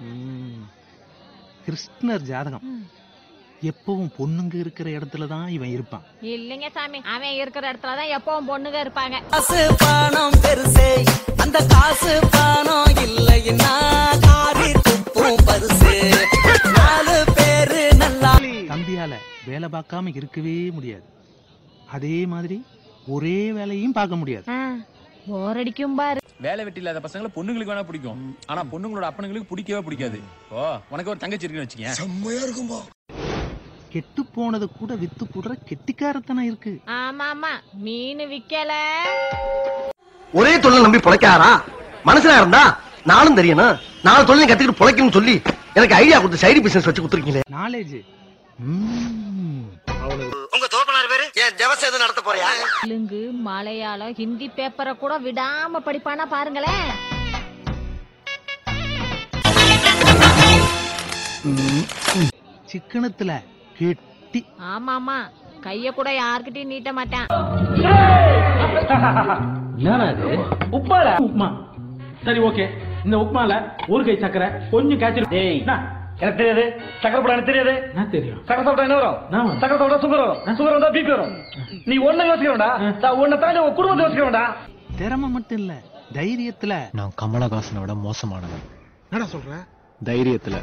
ம். கிருஷ்ணர் ஜாதகம். எப்பவும் பொண்ணுங்க இருக்கிற இடத்துல தான் இவன் இருப்பான். இல்லைங்க சாமி அவன் இருக்கிற இடத்துலதான் எப்பவும் பொண்ணுங்க இருப்பாங்க. காசு பணம் பெருசே அந்த காசு பணம் இல்லைன்னா காரி துப்பும் பரிசு. நாலு பேரு நல்லா தம்பியால வேலை பார்க்காம இருக்கவே முடியாது. அதே மாதிரி ஒரே வேலையும் பார்க்க முடியாது. போர் அடிக்கும் பாரு. வேலை வெட்டி இல்லாத பசங்களை பொண்ணுங்களுக்கு வேணா பிடிக்கும். ஆனா பொண்ணுங்களோட அப்பனுங்களுக்கு பிடிக்கவே பிடிக்காது. ஓ உனக்கு ஒரு தங்கச்சி இருக்குன்னு வச்சுக்கேன். கெட்டு போனது கூட வித்து போடுற கெட்டிக்காரத்தனம் இருக்கு. ஆமா ஆமா மீன் விக்கல. ஒரே தொழில் நம்பி பொழைக்காரா மனசுல இருந்தா நானும் தெரியணும். நாலு தொழில் கத்துக்கிட்டு பொழைக்கணும்னு சொல்லி எனக்கு ஐடியா கொடுத்து சைடு பிசினஸ் வச்சு கொடுத்துருக்கீங்களே. நாலேஜ் உங்க தோப்பனார் பேரு? ஏன் ஜெவஸ் எதுவும் நடத்த போறியா? தெலுங்கு மலையாளம் ஹிந்தி பேப்பரை கூட விடாம படிப்பானா பாருங்களேன். சிக்கனத்துல கெட்டி. ஆமா ஆமா கைய கூட யார்கிட்டயும் நீட்ட மாட்டான். உப்பால உப்மா சரி ஓகே இந்த உப்மால ஒரு கை சக்கரை கொஞ்சம் காய்ச்சல் டேய். எனக்கு தெரியாது. சக்கரை போட எனக்கு தெரியாது. நான் தெரியும். சக்கரை சாப்பிட்டா என்ன வரும்? சக்கரை சாப்பிட்டா சுகர் வரும். சுகர் வந்தா பிபி வரும். நீ ஒண்ணு யோசிக்க வேண்டாம். உன்னை தாண்டி உன் குடும்பத்தை யோசிக்க வேண்டாம். திறமை மட்டும் இல்ல தைரியத்துல. நான் கமலஹாசனை விட மோசமானவன். என்னடா சொல்ற? தைரியத்துல.